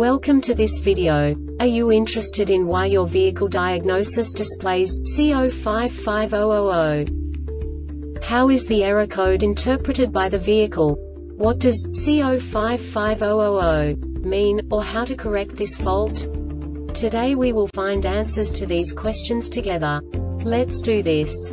Welcome to this video. Are you interested in why your vehicle diagnosis displays C055000? How is the error code interpreted by the vehicle? What does C055000 mean, or how to correct this fault? Today we will find answers to these questions together. Let's do this.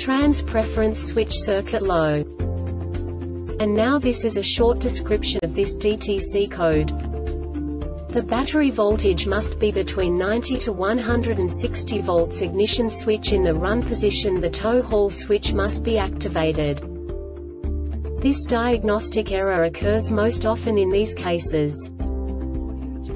Trans preference switch circuit low. And now this is a short description of this DTC code. The battery voltage must be between 90 to 160 volts ignition switch in the run position the tow haul switch must be activated. This diagnostic error occurs most often in these cases.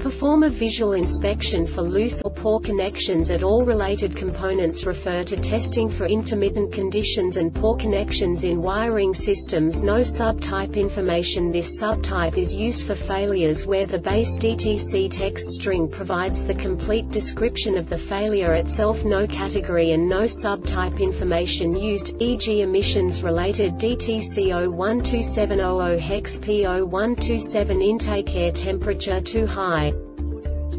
Perform a visual inspection for loose or poor connections at all related components Refer to testing for intermittent conditions and poor connections in wiring systems. No subtype information. This subtype is used for failures where the base DTC text string provides the complete description of the failure itself. No category and no subtype information used, e.g. emissions related. DTC 012700 hex P0127 intake air temperature too high